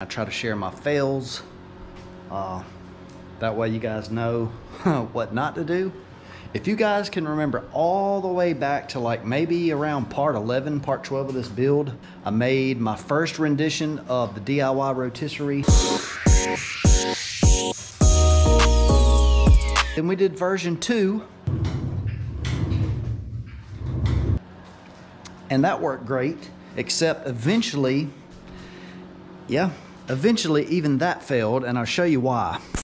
I try to share my fails. Uh, that way you guys know what not to do. If you guys can remember all the way back to like maybe around part 11, part 12 of this build, I made my first rendition of the DIY rotisserie. Then we did version two. And that worked great, except eventually, yeah, eventually even that failed, and I'll show you why.